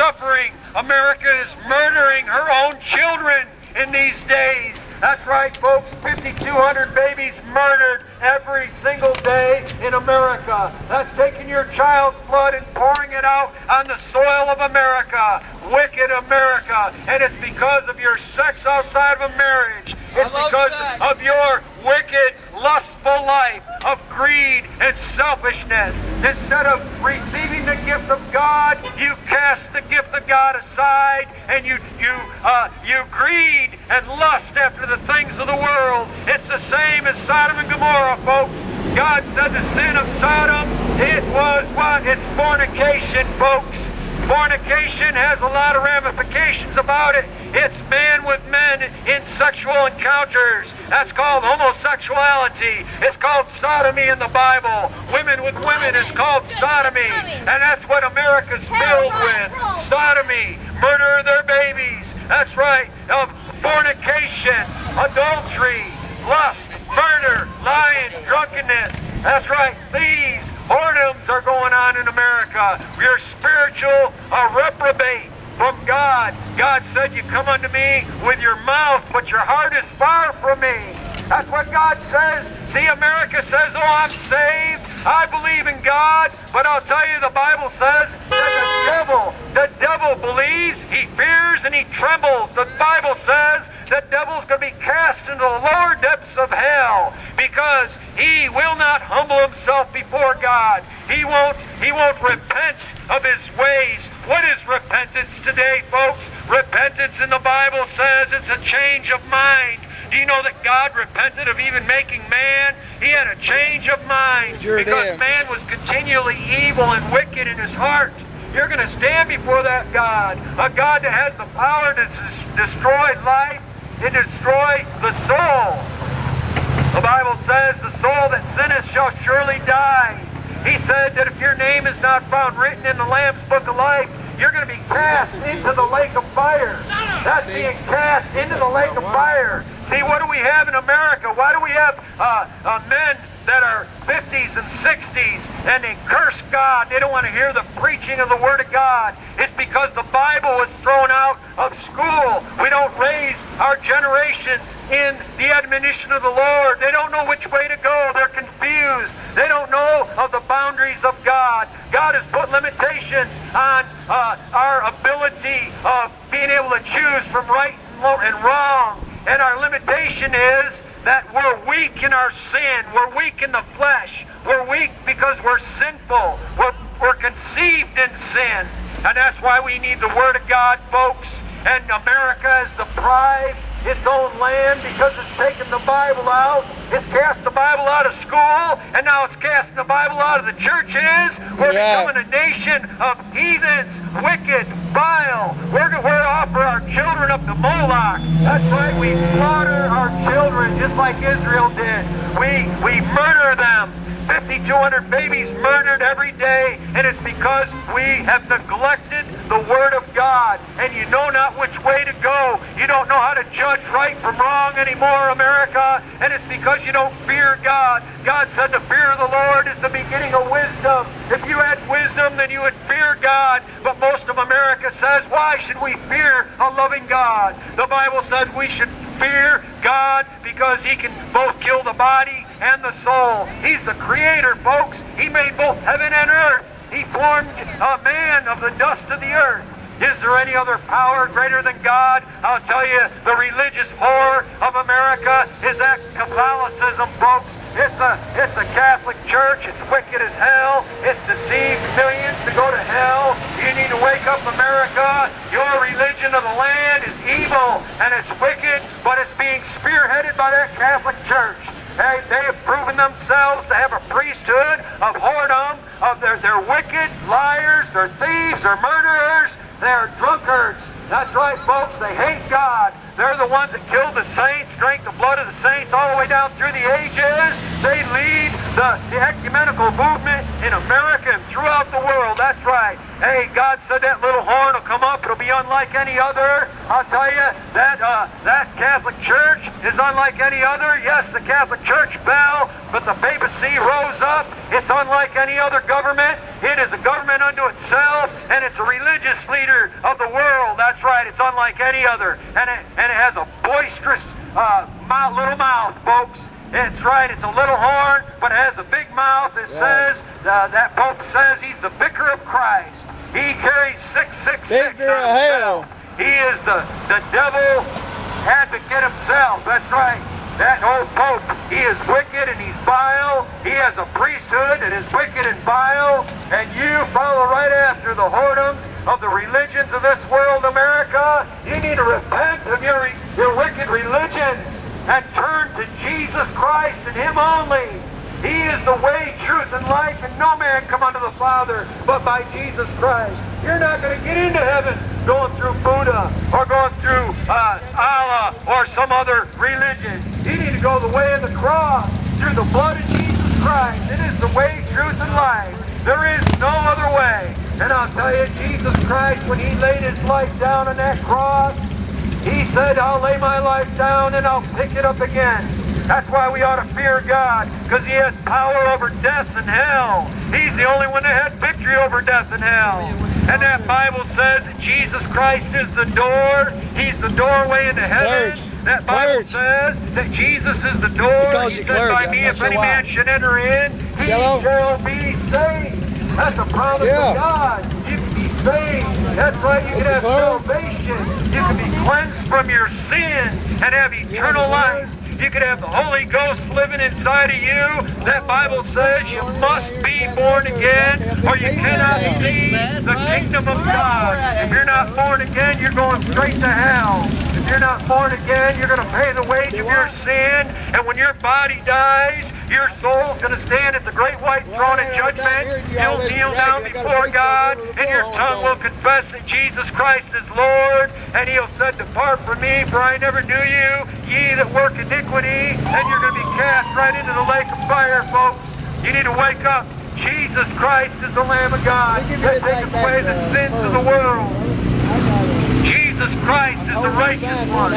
suffering. America is murdering her own children in these days. That's right, folks. 5,200 babies murdered every single day in America. That's taking your child's blood and pouring it out on the soil of America. Wicked America. And it's because of your sex outside of a marriage. It's because sex. of your wicked, lustful life of greed and selfishness. Instead of receiving the gift of God, you cast the gift of God aside and you you uh, you greed and lust after the things of the world. It's the same as Sodom and Gomorrah, folks. God said the sin of Sodom, it was what? It's fornication, folks. Fornication has a lot of ramifications about it. It's man with men in sexual encounters. That's called homosexuality. It's called sodomy in the Bible. Women with women is called sodomy. And that's what America's filled with. Sodomy, murder of their babies. That's right. Of fornication, adultery, lust, murder, lying, drunkenness. That's right. Thieves, whoredoms are going on in America. We are spiritual uh, reprobate from God. God said, You come unto me with your mouth, but your heart is far from me. That's what God says. See, America says, Oh, I'm saved. I believe in God. But I'll tell you, the Bible says devil, the devil believes, he fears, and he trembles. The Bible says that devil's going to be cast into the lower depths of hell because he will not humble himself before God. He won't, he won't repent of his ways. What is repentance today, folks? Repentance in the Bible says it's a change of mind. Do you know that God repented of even making man? He had a change of mind because man was continually evil and wicked in his heart. You're going to stand before that God, a God that has the power to destroy life and destroy the soul. The Bible says, The soul that sinneth shall surely die. He said that if your name is not found written in the Lamb's book of life, you're going to be cast into the lake of fire. That's being cast into the lake of fire. See, what do we have in America? Why do we have uh, uh, men that are 50s and 60s and they curse God? They don't want to hear the preaching of the Word of God. It's because the Bible was thrown out of school. We don't raise our generations in the admonition of the Lord. They don't know which way to go. They're confused. They don't know of the boundaries of God. God has put limitations on uh, our ability of being able to choose from right and and wrong. And our limitation is that we're weak in our sin. We're weak in the flesh. We're weak because we're sinful. We're, we're conceived in sin. And that's why we need the Word of God, folks. And America has deprived its own land because it's taken the Bible out. It's cast the Bible out of school, and now it's casting the Bible out of the churches. We're Yeah. becoming a nation of heathens, wicked, vile. We're, we're to offer our children up to Moloch. That's right, we slaughter our children just like Israel did. We, we murder them. 5,200 babies murdered every day, and it's because we have neglected the Word of God, and you know not which way to go. You don't know how to judge right from wrong anymore, America, and it's because you don't fear God. God said the fear of the Lord is the beginning of wisdom. If you had wisdom, then you would fear God. But most of America says, why should we fear a loving God? The Bible says we should fear God because He can both kill the body and the soul. He's the creator, folks. He made both heaven and earth. He formed a man of the dust of the earth. Is there any other power greater than God? I'll tell you, the religious horror of America is that Catholicism, folks. It's a, it's a Catholic church. It's wicked as hell. It's deceived millions to go to hell. You need to wake up, America. Your religion of the land is evil and it's wicked, but it's being spearheaded by that Catholic church. They, they have proven themselves to have a priesthood of whoredom, of their, they're wicked, liars, they're thieves, they're murderers, they're drunkards. That's right, folks. They hate God. They're the ones that killed the saints, drank the blood of the saints all the way down through the ages. They lead the, the ecumenical movement in America throughout the world. That's right. Hey, God said that little horn will come up. It'll be unlike any other. I'll tell you, that, uh, that Catholic Church is unlike any other. Yes, the Catholic Church fell, but the papacy rose up. It's unlike any other government. It is a government unto itself. and it's a religious leader of the world. That's right, it's unlike any other. And it, and it has a boisterous uh, little mouth, folks. It's right, it's a little horn, but it has a big mouth. It says, uh, that Pope says he's the vicar of Christ. He carries 666 Vicar on himself. He is the, the devil advocate himself. That's right. That old Pope, he is wicked and he's vile. He has a priesthood that is wicked and vile. And you follow right after the whoredoms of the religions of this world, America. You need to repent of your, your wicked religions and turn to Jesus Christ and Him only. He is the way, truth, and life, and no man come unto the Father but by Jesus Christ. You're not going to get into heaven going through Buddha or going through uh, Allah or some other religion. You need to go the way of the cross through the blood of Jesus Christ. It is the way, truth, and life. There is no other way. And I'll tell you, Jesus Christ, when He laid His life down on that cross, He said, I'll lay my life down and I'll pick it up again. That's why we ought to fear God, because He has power over death and hell. He's the only one that had victory over death and hell. And that Bible says Jesus Christ is the door. He's the doorway into heaven. That Bible says that Jesus is the door. He said, by me, if any man should enter in, he shall be saved. That's a promise of God. You can be saved. That's right. You can have salvation. You can be cleansed from your sin and have eternal life. You could have the Holy Ghost living inside of you. That Bible says you must be born again or you cannot see the kingdom of God. If you're not born again, you're going straight to hell. If you're not born again, you're going to pay the wage of your sin. And when your body dies, your soul's going to stand at the great white throne of judgment. You'll kneel down before God and your tongue will confess that Jesus Christ is Lord. And he'll say, Depart from me, for I never knew you, ye that work iniquity. And you're going to be cast right into the lake of fire, folks. You need to wake up. Jesus Christ is the Lamb of God that taketh away the sins of the world. Jesus Christ is the righteous one.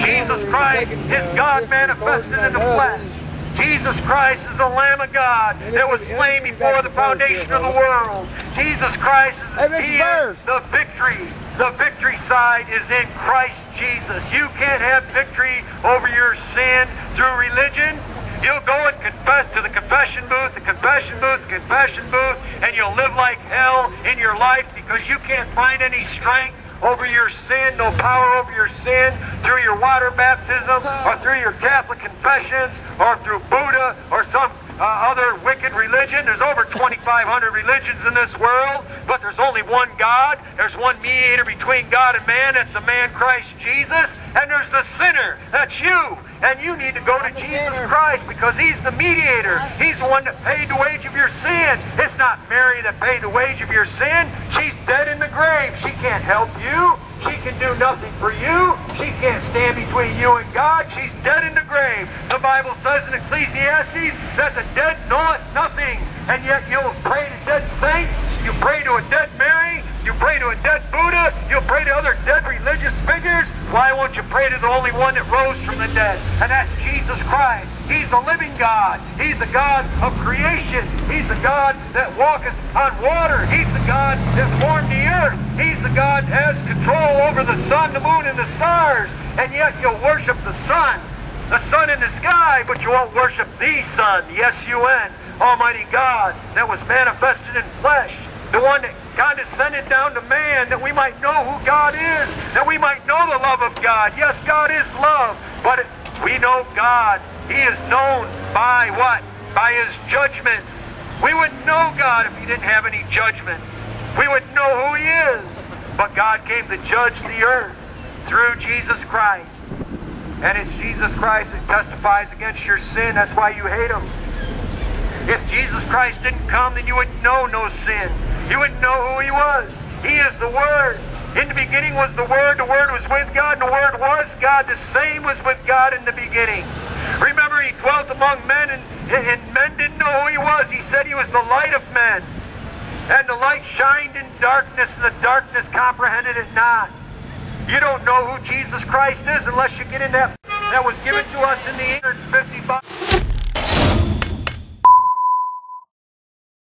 Jesus Christ is God manifested in the flesh. Jesus Christ is the Lamb of God that was slain before the foundation of the world. Jesus Christ is, he is the victory. The victory side is in Christ Jesus. You can't have victory over your sin through religion. You'll go and confess to the confession booth, the confession booth, the confession booth, and you'll live like hell in your life because you can't find any strength over your sin, no power over your sin through your water baptism or through your Catholic confessions or through Buddha or some uh, other wicked religion. There's over 2,500 religions in this world, but there's only one God. There's one mediator between God and man. That's the man Christ Jesus. And there's the sinner. That's you. And you need to go to Jesus Christ because he's the mediator. He's the one that paid the wage of your sin. It's not Mary that paid the wage of your sin. She's dead in the grave. She can't help you. She can do nothing for you. She can't stand between you and God. She's dead in the grave. The Bible says in Ecclesiastes that the dead knoweth nothing. And yet you'll pray to dead saints. You pray to a dead Mary. You pray to a dead Buddha. You'll pray to other dead religious figures. Why won't you pray to the only one that rose from the dead? And that's Jesus Christ. He's a living God. He's a God of creation. He's a God that walketh on water. He's a God that formed the earth. He's the God that has control over the sun, the moon, and the stars. And yet you'll worship the sun, the sun in the sky, but you won't worship the Son, the S-U-N, Almighty God, that was manifested in flesh. The one that condescended down to man that we might know who God is, that we might know the love of God. Yes, God is love, but we know God. He is known by what? By his judgments. We wouldn't know God if he didn't have any judgments. We wouldn't know who he is. But God came to judge the earth through Jesus Christ. And it's Jesus Christ that testifies against your sin. That's why you hate him. If Jesus Christ didn't come, then you wouldn't know no sin. You wouldn't know who he was. He is the Word. In the beginning was the Word. The Word was with God, and the Word was God. The same was with God in the beginning. Remember, he dwelt among men, and, and men didn't know who he was. He said he was the light of men. And the light shined in darkness, and the darkness comprehended it not. You don't know who Jesus Christ is unless you get in that that was given to us in the 855.